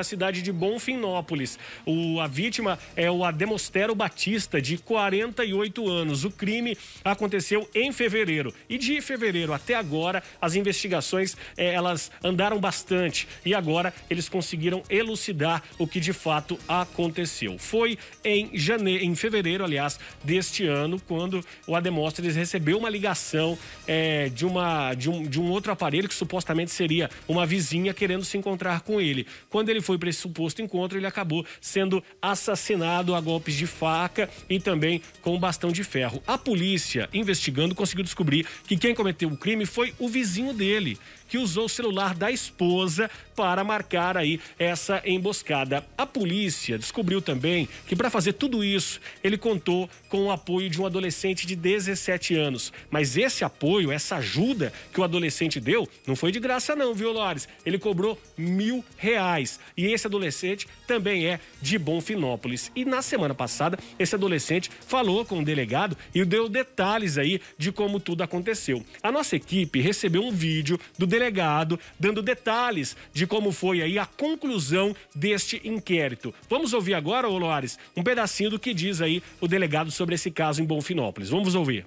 na cidade de Bonfinópolis. O, a vítima é o Ademostero Batista, de 48 anos. O crime aconteceu em fevereiro. E de fevereiro até agora, as investigações eh, elas andaram bastante. E agora eles conseguiram elucidar o que de fato aconteceu. Foi em janeiro, em fevereiro, aliás, deste ano, quando o Ademóstenes recebeu uma ligação eh, de, uma, de, um, de um outro aparelho que supostamente seria uma vizinha querendo se encontrar com ele. Quando ele foi para esse suposto encontro, ele acabou sendo assassinado a golpes de faca e também com bastão de ferro. A polícia, investigando, conseguiu descobrir que quem cometeu o crime foi o vizinho dele que usou o celular da esposa para marcar aí essa emboscada. A polícia descobriu também que para fazer tudo isso, ele contou com o apoio de um adolescente de 17 anos. Mas esse apoio, essa ajuda que o adolescente deu, não foi de graça não, viu, Lores? Ele cobrou mil reais. E esse adolescente também é de Bonfinópolis. E na semana passada, esse adolescente falou com o delegado e deu detalhes aí de como tudo aconteceu. A nossa equipe recebeu um vídeo do delegado dando detalhes de como foi aí a conclusão deste inquérito. Vamos ouvir agora, ô Loares, um pedacinho do que diz aí o delegado sobre esse caso em Bonfinópolis. Vamos ouvir.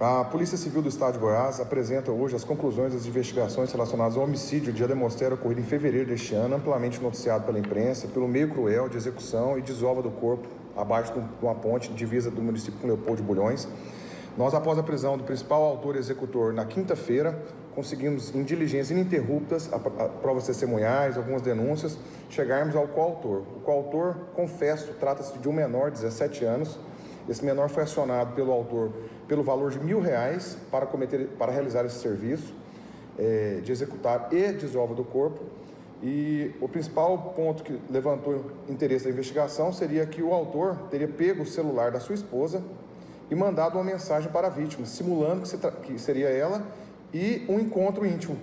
A Polícia Civil do Estado de Goiás apresenta hoje as conclusões das investigações relacionadas ao homicídio de Ademostero ocorrido em fevereiro deste ano, amplamente noticiado pela imprensa, pelo meio cruel de execução e desova do corpo abaixo de uma ponte divisa do município com Leopoldo de Bulhões. Nós, após a prisão do principal autor e executor na quinta-feira, conseguimos, em diligências ininterruptas, a, a, provas testemunhais, algumas denúncias, chegarmos ao coautor. O coautor, confesso, trata-se de um menor de 17 anos. Esse menor foi acionado pelo autor pelo valor de mil reais para, cometer, para realizar esse serviço é, de executar e desova do corpo. E o principal ponto que levantou interesse da investigação seria que o autor teria pego o celular da sua esposa e mandado uma mensagem para a vítima, simulando que, se que seria ela e um encontro íntimo.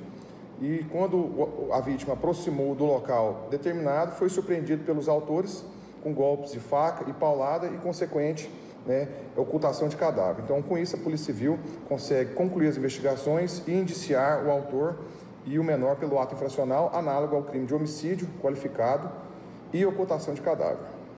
E quando a vítima aproximou do local determinado, foi surpreendido pelos autores com golpes de faca e paulada e consequente né, ocultação de cadáver. Então, com isso, a Polícia Civil consegue concluir as investigações e indiciar o autor e o menor pelo ato infracional análogo ao crime de homicídio qualificado e ocultação de cadáver.